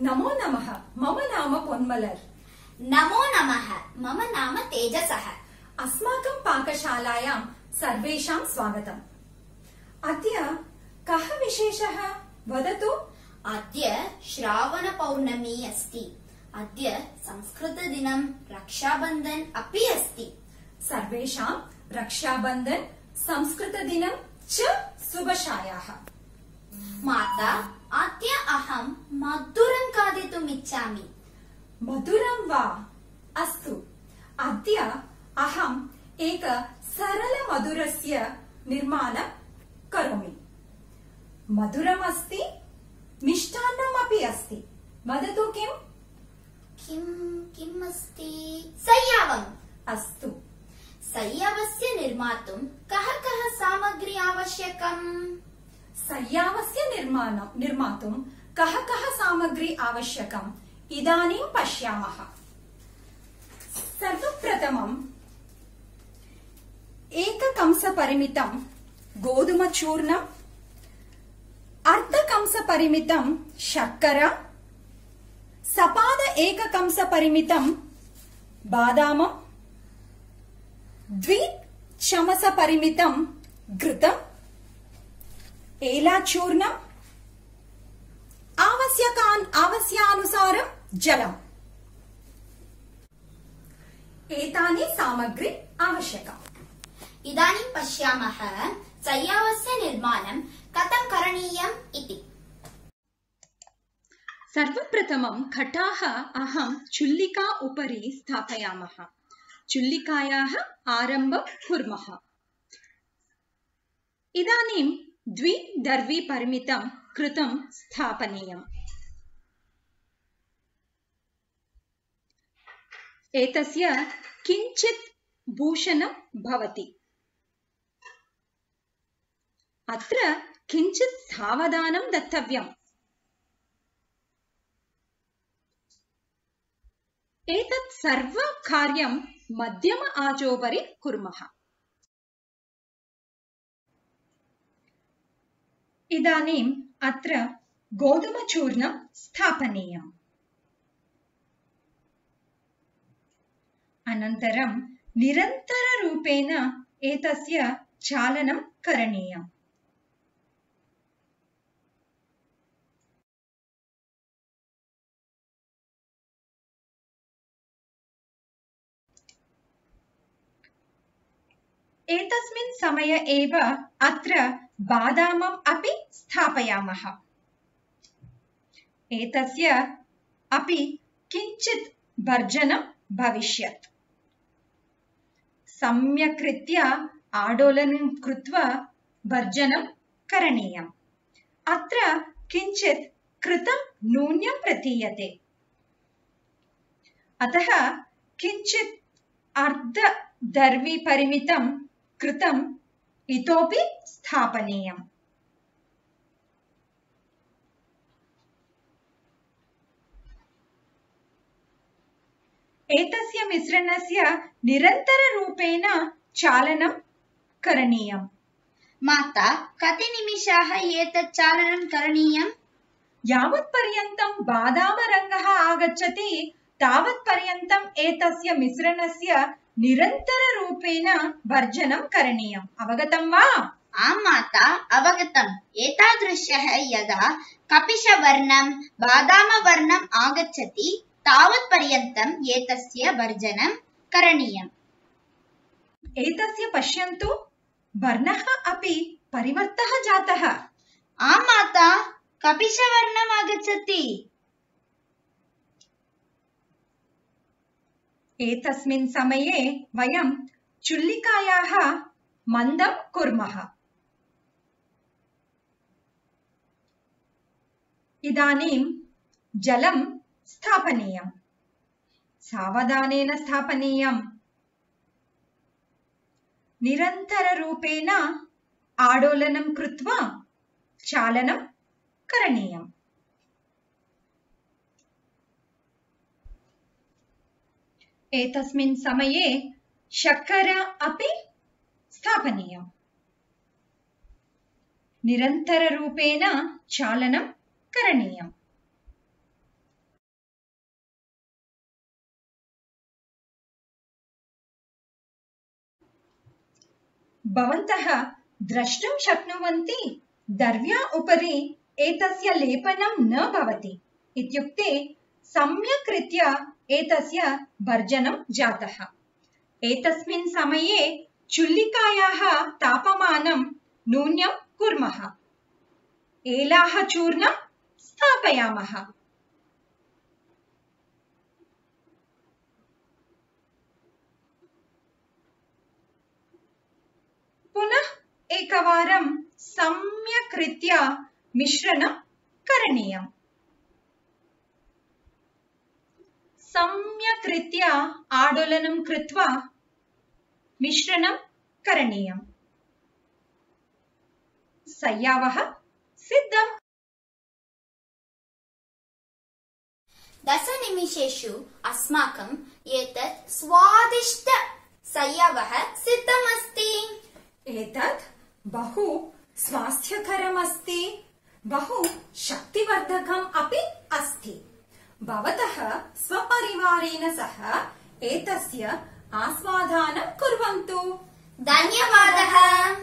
नमो नमः। मम नाम पोन्मलर् नमो नमः। मम नाम तेजसः। अस्माकं पाकशालायां सर्वेषां स्वागतम्। अद्य कः विशेषः? वदतु। अद्य श्रावणपौर्णमी अस्ति। अद्य संस्कृतदिनं रक्षाबन्धन् अपि अस्ति। सर्वेषां रक्षाबन्धन् संस्कृतदिनं च शुभशायाः। माता अद्य अहं मधुरं खादितुम् इच्छामि। मधुरं वा? अस्तु। अद्य अहम् एक सरलमधुरस्य निर्माणं करोमि। मधुरमस्ति मिष्टान्नमपि अस्ति। वदतु किम्? किं किम् अस्ति? सय्यावम् अस्तु। सय्यावस्य निर्मातुं कः कः सामग्री आवश्यकम् सय्यावस्य निर्माणं निर्मातुं कः कः सामग्री आवश्यकम् इदानीं पश्यामः सर्वप्रथमम् एककंसपरिमितं गोधूमचूर्णम् अर्धकंसपरिमितं शर्करा सपाद एककंसपरिमितं बादामम् द्वि चमसपरिमितं घृतम् एलाचूर्णम् आवश्यकान् आवश्यानुसारं जलम्। एतानि सामग्री आवश्यकम्। इदानीं पश्यामः सय्यावस्य निर्माणं कथं करणीयम् इति। सर्वप्रथमं घटाः अहं चुल्लिका उपरि स्थापयामः। चुल्लिकायाः आरम्भं कुर्मः। इदानीं द्विदर्वीपरिमितं कृतं स्थापनीयम्। एतस्य किञ्चित् भूषणं भवति। अत्र किञ्चित् सावधानं दत्तव्यम्। एतत् सर्वकार्यं मध्यम आचोपरि कुर्मः इदानीम् अत्र गोधूमचूर्णं स्थापनीयम्। अनन्तरं निरन्तररूपेण एतस्य चालनं करणीयम्। एतस्मिन् समये एव अत्र बादामम् अपि स्थापयामः। एतस्य अपि किञ्चित् भर्जनं भविष्यत्। सम्यक्रीत्या आडोलनं कृत्वा भर्जनं करणीयम्। अत्र किञ्चित् कृतं न्यून्यं प्रतीयते। अतः किञ्चित् अर्धदर्वीपरिमितं कृतम् इतोपि स्थापनीयम्। एतस्य मिश्रणस्य निरन्तररूपेण चालनं करणीयम्। माता कति निमिषाः एतत् चालनं करणीयम्? यावत्पर्यन्तं बादामरङ्गः आगच्छति तावत्पर्यन्तम् एतस्य मिश्रणस्य निरन्तररूपेण भर्जनं करणीयम्। अवगतं वा? आम् माता अवगतम्। एतादृशः यदा कपिशवर्णं बादामवर्णम् आगच्छति तावत् पर्यन्तम् एतस्य भर्जनं करणीयम्। एतस्य पश्यन्तु वर्णः अपि परिवर्तः जातः। आम् माता कपिशवर्णम् आगच्छति। एतस्मिन् समये वयं चुल्लिकायाः मन्दं कुर्मः। इदानीं जलं स्थापनीयम्। सावधानेन स्थापनीयम्। निरन्तररूपेण आडोलनं कृत्वा चालनं करणीयम् एतस्मिन् समये शर्करा अपि स्थापनीयम्। निरन्तररूपेण चालनं करणीयम्। भवन्तः द्रष्टुं शक्नुवन्ति दर्व्या उपरि एतस्य लेपनं न भवति इत्युक्ते सम्यक् रीत्या एतस्य भर्जनं जातः। एतस्मिन् समये चुल्लिकायाः तापमानं न्यूनं कुर्मः। एलाः चूर्णं स्थापयामः। पुनः एकवारं सम्यक् रीत्या मिश्रणं करणीयम् सम्यक् रीत्या आडोलनं कृत्वा मिश्रणं करणीयम्। सय्यावः सिद्धम्। दशनिमिषेषु अस्माकम् एतत् स्वादिष्ट सय्यवः सिद्धमस्ति। एतत् बहु स्वास्थ्यकरमस्ति। बहु शक्तिवर्धकम् अपि भवतः आस्वादानं कुर्वन्तु। धन्यवादः।